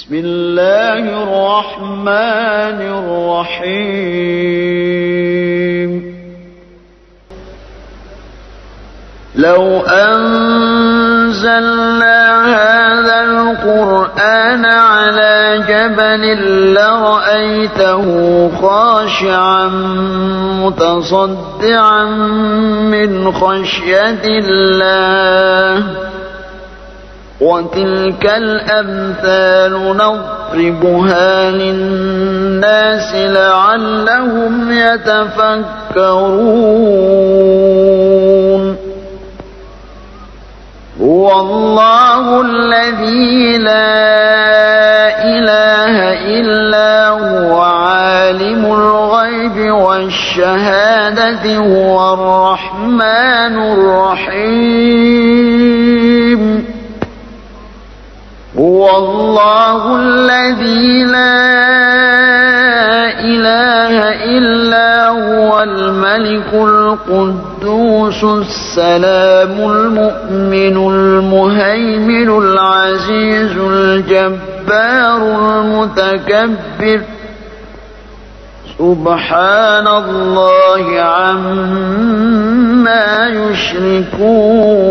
بسم الله الرحمن الرحيم. لو أنزلنا هذا القرآن على جبل لرأيته خاشعا متصدعا من خشية الله. وتلك الأمثال نضربها للناس لعلهم يتفكرون. هو الله الذي لا إله إلا هو عالم الغيب والشهادة هو الرحمن الرحيم. الذي لا إله إلا هو الملك القدوس السلام المؤمن المهيمن العزيز الجبار المتكبر سبحان الله عما يشركون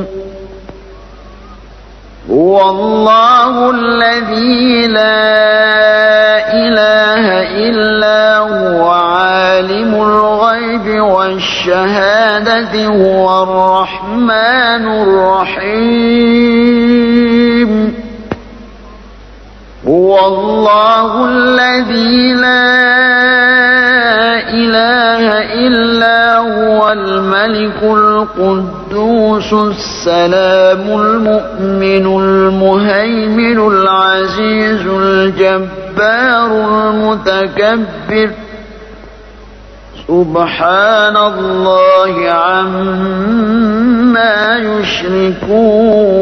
هو الله الذي لا إله إلا هو عالم الغيب والشهادة هو الرحمن الرحيم. هو الله الذي لا إله هو الملك القدوس السلام المؤمن المهيمن العزيز الجبار المتكبر. سبحان الله عما يشركون.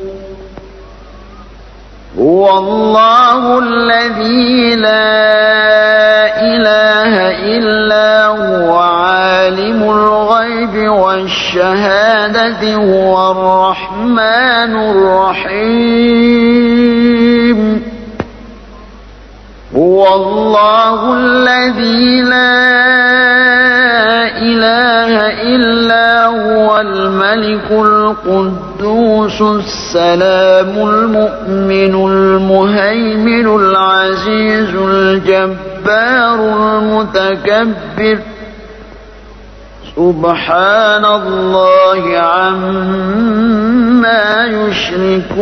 هو الله الذي لا إله إلا هو عالم الغيب والشهادة هو الرحمن الرحيم. هو الله الذي لا إله إلا هو الملك القدوس السلام المؤمن المهيمن العزيز الجبار المتكبر. سبحان الله عما يشركون.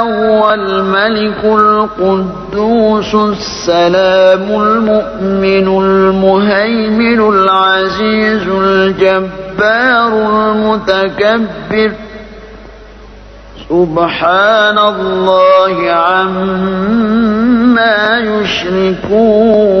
هو الملك القدوس السلام المؤمن المهيمن العزيز الجبار المتكبر. سبحان الله عما يشركون.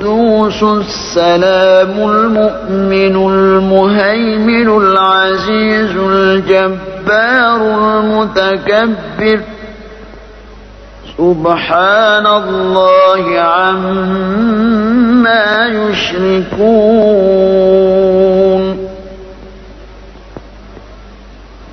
القدوس السلام المؤمن المهيمن العزيز الجبار المتكبر. سبحان الله عما يشركون.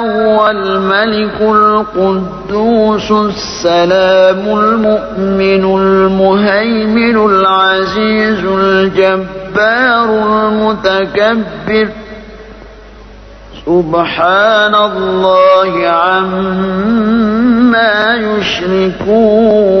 هو الملك القدوس السلام المؤمن المهيمن العزيز الجبار المتكبر. سبحان الله عما يشركون.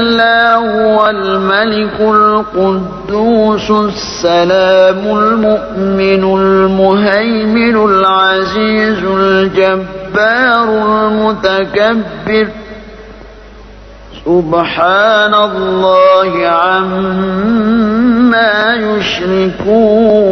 هو الملك القدوس السلام المؤمن المهيمن العزيز الجبار المتكبر. سبحان الله عما يشركون.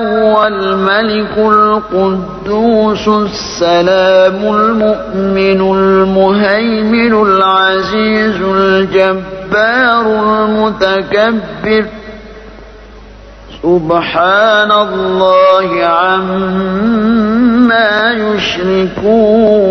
هو الملك القدوس السلام المؤمن المهيمن العزيز الجبار المتكبر. سبحان الله عما يشركون.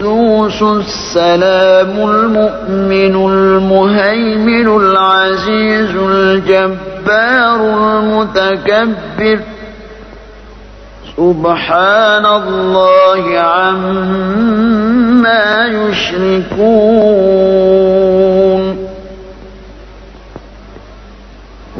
القدوس السلام المؤمن المهيمن العزيز الجبار المتكبر. سبحان الله عما يشركون.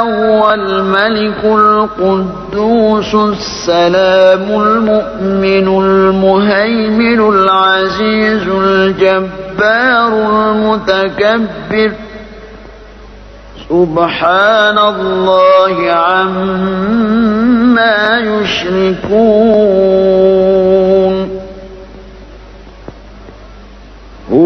هو الملك القدوس السلام المؤمن المهيمن العزيز الجبار المتكبر. سبحان الله عما يشركون.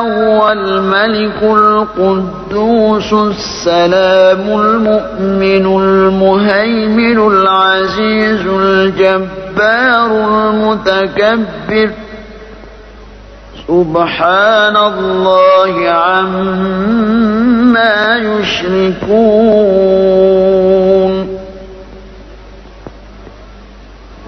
هو الملك القدوس السلام المؤمن المهيمن العزيز الجبار المتكبر. سبحان الله عما يشركون.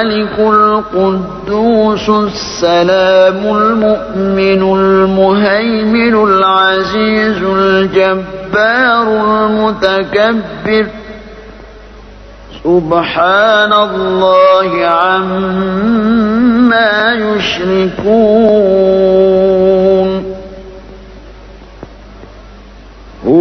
الملك القدوس السلام المؤمن المهيمن العزيز الجبار المتكبر. سبحان الله عما يشركون.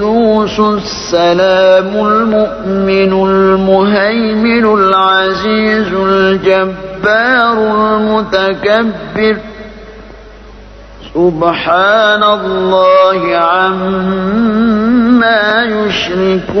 القدوس السلام المؤمن المهيمن العزيز الجبار المتكبر. سبحان الله عما يشركون.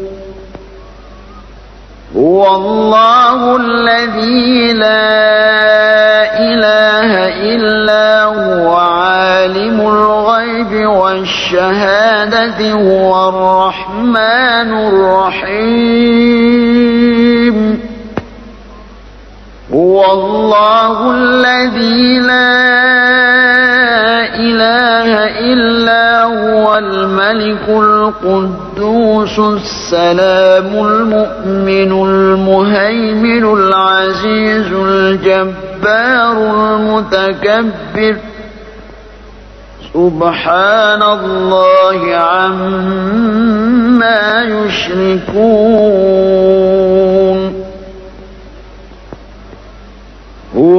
هو الله الذي لا إله إلا هو عالم الغيب والشهادة هو الرحمن الرحيم. هو الله الذي لا إله إلا هو الملك القدوس السلام المؤمن المهيمن العزيز الجبار المتكبر. سبحان الله عما يشركون.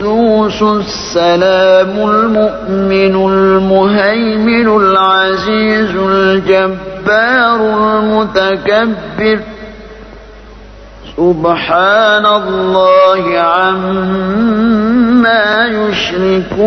القدوس السلام المؤمن المهيمن العزيز الجبار المتكبر. سبحان الله عما يشركون.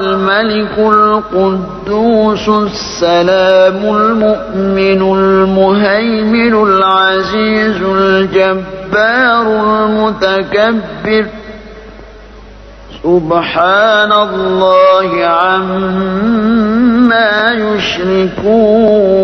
الملك القدوس السلام المؤمن المهيمن العزيز الجبار المتكبر. سبحان الله عما يشركون.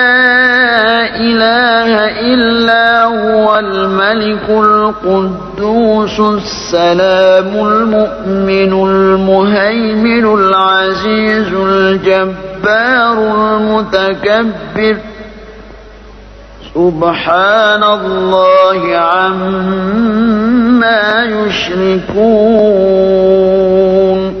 إله إلا هو الملك القدوس السلام المؤمن المهيمن العزيز الجبار المتكبر سبحان الله عما يشركون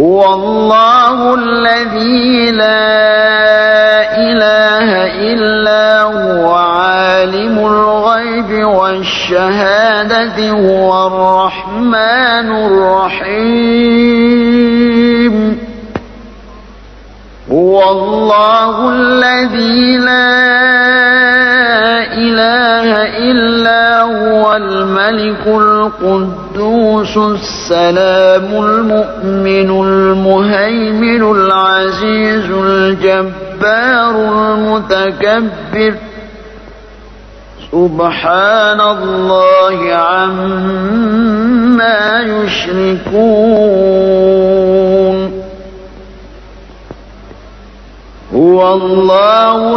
هو الله الذي لا إله إلا هو عالم الغيب والشهادة هو الرحمن الرحيم. هو الله الذي لا إله إلا هو الملك القدوس السلام المؤمن المهيمن العزيز الجبار المتكبر. سبحان الله عما يشركون. هو الله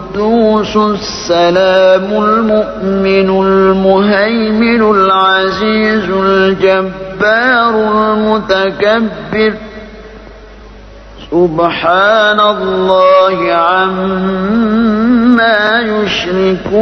القدوس السلام المؤمن المهيمن العزيز الجبار المتكبر. سبحان الله عما يشركون.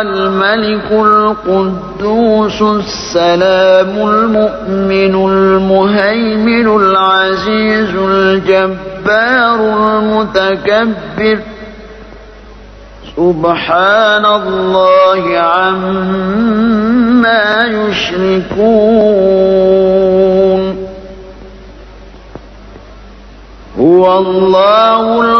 الملك القدوس السلام المؤمن المهيمن العزيز الجبار المتكبر. سبحان الله عما يشركون. هو الله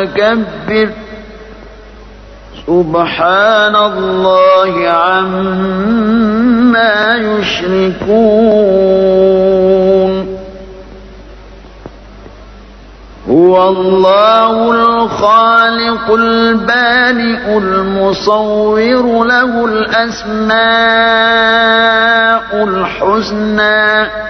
المتكبر سبحان الله عما يشركون. هو الله الخالق البارئ المصور له الأسماء الحسنى.